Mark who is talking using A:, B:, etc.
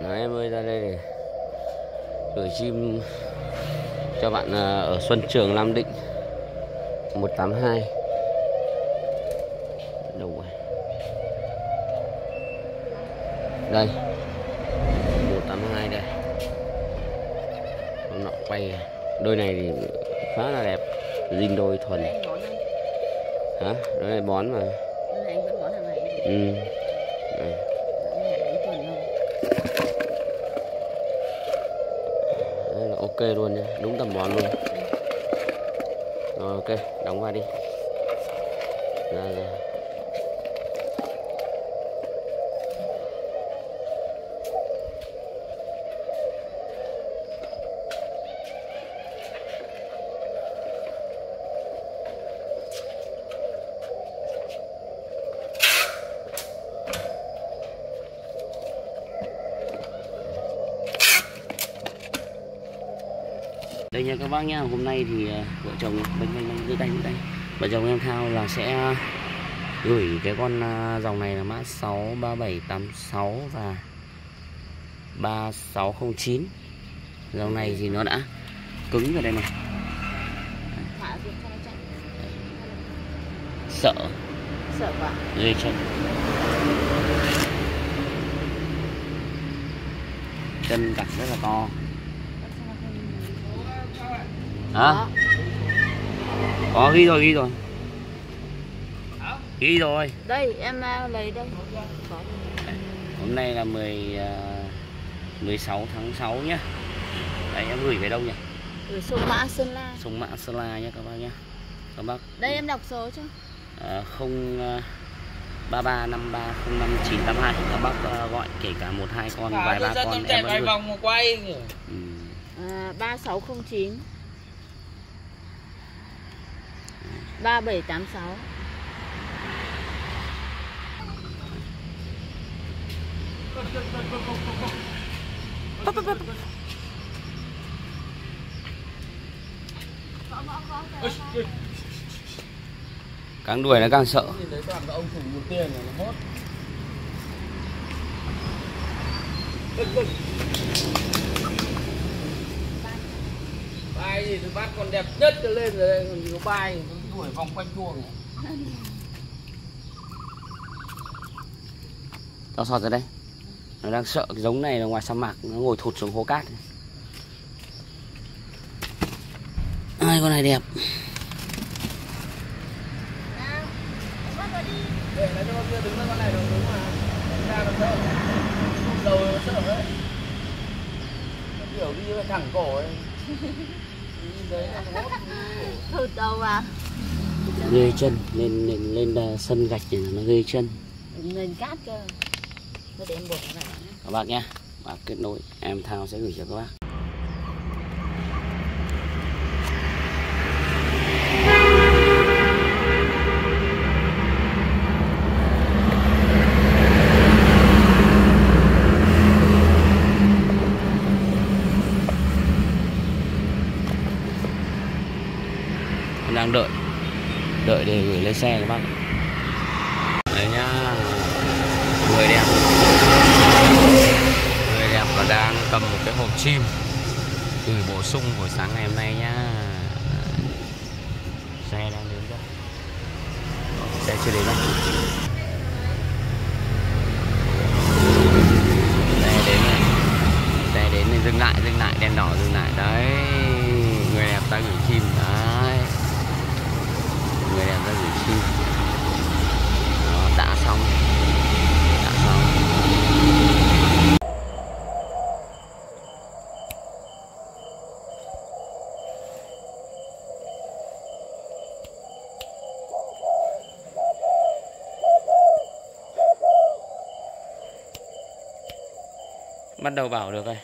A: Đấy, em ơi ra đây để gửi chim cho bạn à, ở Xuân Trường Nam Định. 182 đâu rồi đây. 182 đây. Con nọ quay. Đôi này thì khá là đẹp. Dinh đôi thuần. Hả? Đôi này bón mà.
B: Đây. Này anh vẫn bón hàng ngày đấy.
A: ừ đây.
B: Đây là đấy tuần rồi.
A: Đấy là ok luôn nha, đúng tầm món luôn. Rồi ok đóng vào đi. Ra ra. Đây nha các bác nhá. Hôm nay thì ờ, vợ chồng bênh bênh đưa tay đưa tay. Vợ chồng em thao là sẽ gửi cái con ờ, dòng này là mã 63786 và 3609 dòng này thì nó đã cứng rồi đây này. Sợ.
B: Sợ quá.
A: ghê chân chân cẳng rất là to hả? Có ghi rồi ghi rồi. Ghi rồi.
B: Đây em à, lấy đây.
A: Hôm nay là 10 à, 16 tháng 6 nhá. Đây em gửi về đâu nhỉ?
B: Gửi số mã Sơn La.
A: sông mã sơn la nhé các bác nhé các bác
B: Đây em đọc số cho.
A: à, không à, ba ba năm ba không năm chín tám hai. Các bác à, gọi kể cả một hai con vài ba con em vẫn gửi.
C: vòng quay
A: ừ.
B: À, 3609 3786
A: càng đuổi nó càng sợ.
C: Nhìn thấy toàn là ông chủ nhiều tiền là nó hốt bài gì thì bắt con đẹp nhất cho lên rồi đây còn gì có bài đuổi vòng quanh chuồng
A: to sọt ra đây nó đang sợ cái giống này là ngoài sa mạc nó ngồi thụt xuống hố cát. Ai con này đẹp.
C: Để nó cho con kia đứng lên con này nó đúng mà ra nó sợ đầu nó sợ đấy. Nó kiểu đi nó thẳng cổ ấy Nó
B: Thử đầu vào
A: ghê chân lên lên lên đà- sân gạch thì nó ghê chân.
B: Lên cát cơ. Thôi để em buộc nó
A: các bác nhé bác kết nối em thao sẽ gửi cho các bác đang đợi. Đợi để gửi lên xe các bác. Đấy nhá. Người đẹp. Người đẹp và đang cầm một cái hộp chim. Gửi bổ sung buổi sáng ngày hôm nay nhá. Xe đang đến rồi xe chưa đến đâu xe đến này xe đến này dừng lại dừng lại, đèn đỏ dừng lại. Đấy. Người đẹp ta gửi chim. Đấy người đẹp ra gửi chim đó, đã xong. Đã xong. Bắt đầu bảo được rồi.